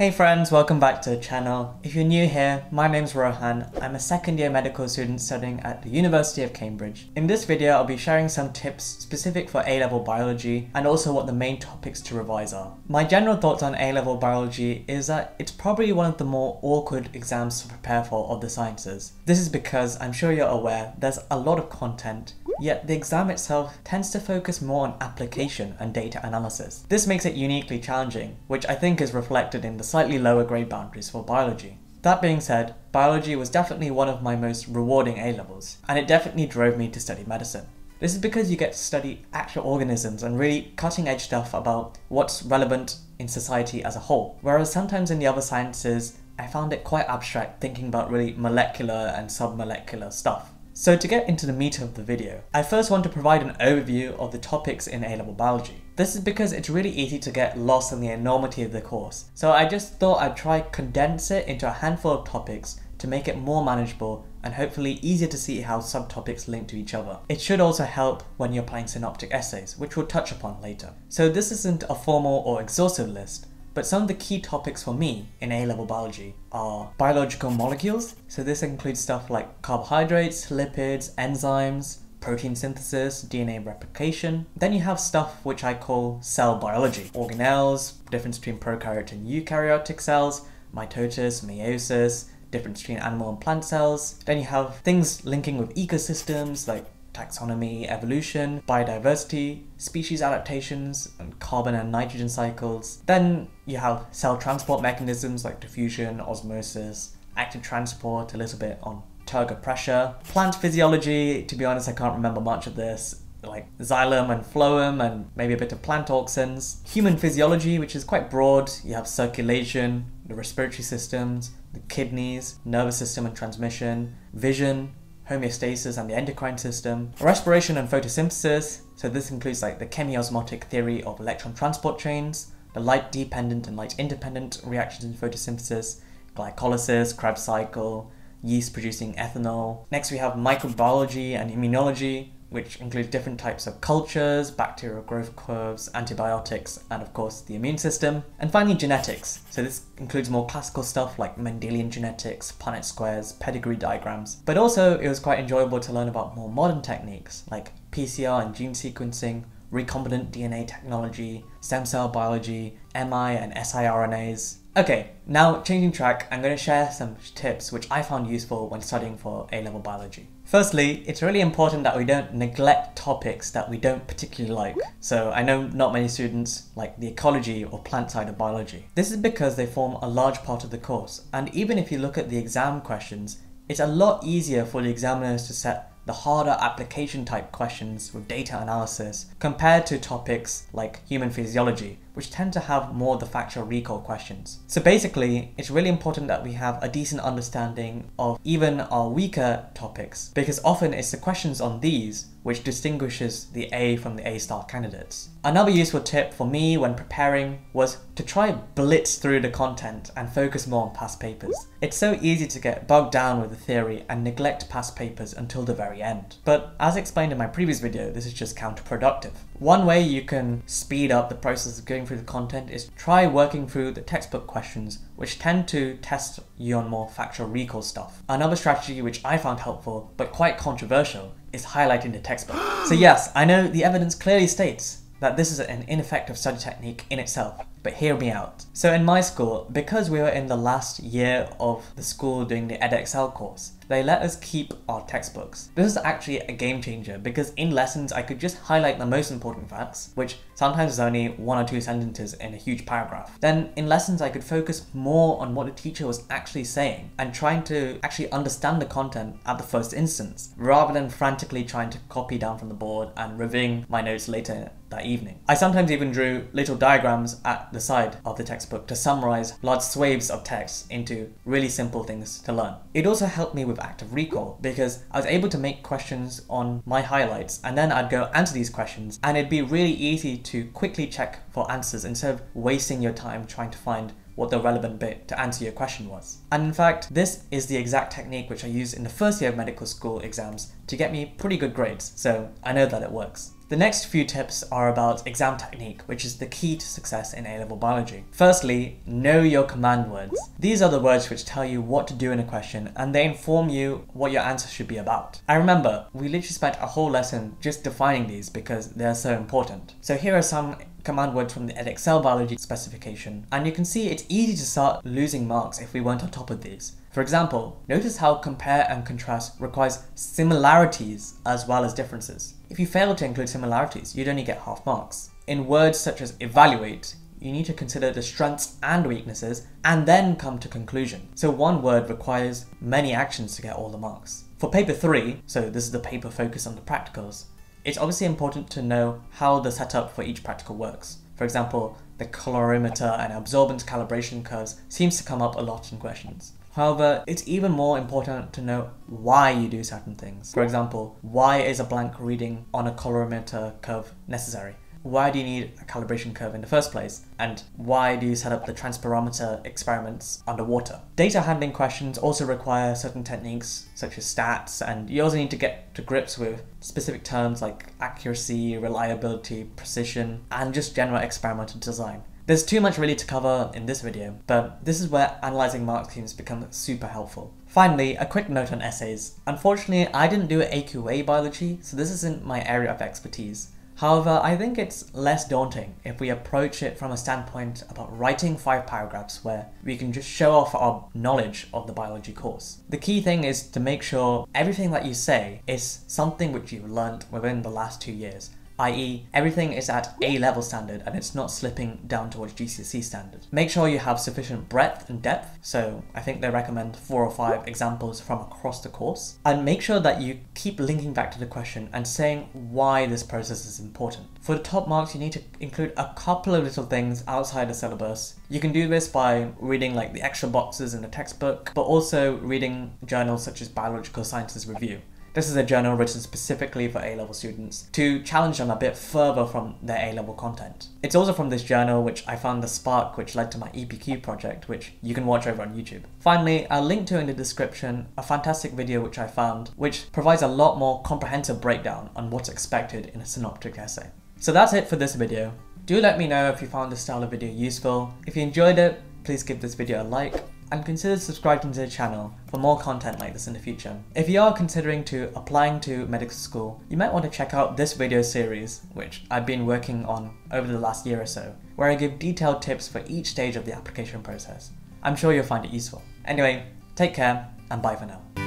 Hey friends, welcome back to the channel. If you're new here, my name's Rohan. I'm a second year medical student studying at the University of Cambridge. In this video, I'll be sharing some tips specific for A-level biology and also what the main topics to revise are. My general thoughts on A-level biology is that it's probably one of the more awkward exams to prepare for of the sciences. This is because I'm sure you're aware there's a lot of content Yet the exam itself tends to focus more on application and data analysis. This makes it uniquely challenging, which I think is reflected in the slightly lower grade boundaries for biology. That being said, biology was definitely one of my most rewarding A levels, and it definitely drove me to study medicine. This is because you get to study actual organisms and really cutting edge stuff about what's relevant in society as a whole. Whereas sometimes in the other sciences, I found it quite abstract thinking about really molecular and submolecular stuff. So to get into the meat of the video, I first want to provide an overview of the topics in A-level biology. This is because it's really easy to get lost in the enormity of the course, so I just thought I'd try condense it into a handful of topics to make it more manageable and hopefully easier to see how subtopics link to each other. It should also help when you're planning synoptic essays, which we'll touch upon later. So this isn't a formal or exhaustive list, but some of the key topics for me in A-level biology are biological molecules. So this includes stuff like carbohydrates, lipids, enzymes, protein synthesis, DNA replication. Then you have stuff which I call cell biology. Organelles, difference between prokaryotic and eukaryotic cells, mitosis, meiosis, difference between animal and plant cells. Then you have things linking with ecosystems like taxonomy, evolution, biodiversity, species adaptations, and carbon and nitrogen cycles. Then you have cell transport mechanisms like diffusion, osmosis, active transport, a little bit on turgor pressure. Plant physiology, to be honest, I can't remember much of this like xylem and phloem and maybe a bit of plant auxins. Human physiology, which is quite broad. You have circulation, the respiratory systems, the kidneys, nervous system and transmission, vision, homeostasis and the endocrine system, respiration and photosynthesis, so this includes like the chemiosmotic theory of electron transport chains, the light dependent and light independent reactions in photosynthesis, glycolysis, Krebs cycle, yeast producing ethanol. Next we have microbiology and immunology, which includes different types of cultures, bacterial growth curves, antibiotics, and of course the immune system. And finally, genetics. So this includes more classical stuff like Mendelian genetics, Punnett squares, pedigree diagrams. But also, it was quite enjoyable to learn about more modern techniques like PCR and gene sequencing, recombinant DNA technology, stem cell biology, MI and siRNAs. Okay, now changing track, I'm going to share some tips which I found useful when studying for A-level biology. Firstly, it's really important that we don't neglect topics that we don't particularly like. So I know not many students like the ecology or plant side of biology. This is because they form a large part of the course, and even if you look at the exam questions, it's a lot easier for the examiners to set the harder application type questions with data analysis compared to topics like human physiology, which tend to have more the factual recall questions. So basically, it's really important that we have a decent understanding of even our weaker topics, because often it's the questions on these which distinguishes the A from the A star candidates. Another useful tip for me when preparing was to try blitz through the content and focus more on past papers. It's so easy to get bogged down with the theory and neglect past papers until the very end. But as explained in my previous video, this is just counterproductive. One way you can speed up the process of going through the content is try working through the textbook questions, which tend to test you on more factual recall stuff. Another strategy which I found helpful, but quite controversial, is highlighting the textbook. so yes, I know the evidence clearly states that this is an ineffective study technique in itself, but hear me out. So in my school, because we were in the last year of the school doing the Edexcel course, they let us keep our textbooks. This is actually a game changer because in lessons I could just highlight the most important facts, which sometimes is only one or two sentences in a huge paragraph. Then in lessons I could focus more on what the teacher was actually saying and trying to actually understand the content at the first instance, rather than frantically trying to copy down from the board and reviewing my notes later that evening. I sometimes even drew little diagrams at the side of the textbook to summarize large swathes of text into really simple things to learn. It also helped me with active recall because I was able to make questions on my highlights and then I'd go answer these questions and it'd be really easy to quickly check for answers instead of wasting your time trying to find what the relevant bit to answer your question was. And in fact, this is the exact technique which I used in the first year of medical school exams to get me pretty good grades, so I know that it works. The next few tips are about exam technique, which is the key to success in A-level biology. Firstly, know your command words. These are the words which tell you what to do in a question and they inform you what your answer should be about. I remember, we literally spent a whole lesson just defining these because they're so important. So here are some command words from the Edexcel biology specification, and you can see it's easy to start losing marks if we weren't on top of these. For example, notice how compare and contrast requires similarities as well as differences. If you fail to include similarities, you'd only get half marks. In words such as evaluate, you need to consider the strengths and weaknesses and then come to conclusion. So one word requires many actions to get all the marks. For paper 3, so this is the paper focused on the practicals, it's obviously important to know how the setup for each practical works. For example, the colorimeter and absorbance calibration curves seems to come up a lot in questions. However, it's even more important to know why you do certain things. For example, why is a blank reading on a colorimeter curve necessary? Why do you need a calibration curve in the first place? And why do you set up the transpirometer experiments underwater? Data handling questions also require certain techniques such as stats, and you also need to get to grips with specific terms like accuracy, reliability, precision, and just general experimental design. There's too much really to cover in this video, but this is where analysing mark schemes become super helpful. Finally, a quick note on essays. Unfortunately, I didn't do AQA biology, so this isn't my area of expertise. However, I think it's less daunting if we approach it from a standpoint about writing five paragraphs where we can just show off our knowledge of the biology course. The key thing is to make sure everything that you say is something which you've learned within the last two years i.e. everything is at A level standard and it's not slipping down towards GCSE standard. Make sure you have sufficient breadth and depth, so I think they recommend four or five examples from across the course, and make sure that you keep linking back to the question and saying why this process is important. For the top marks, you need to include a couple of little things outside the syllabus. You can do this by reading like the extra boxes in the textbook, but also reading journals such as Biological Sciences Review. This is a journal written specifically for A-level students to challenge them a bit further from their A-level content. It's also from this journal which I found the spark which led to my EPQ project, which you can watch over on YouTube. Finally, I'll link to in the description a fantastic video which I found, which provides a lot more comprehensive breakdown on what's expected in a synoptic essay. So that's it for this video. Do let me know if you found this style of video useful. If you enjoyed it, please give this video a like and consider subscribing to the channel for more content like this in the future. If you are considering to applying to medical school, you might want to check out this video series, which I've been working on over the last year or so, where I give detailed tips for each stage of the application process. I'm sure you'll find it useful. Anyway, take care and bye for now.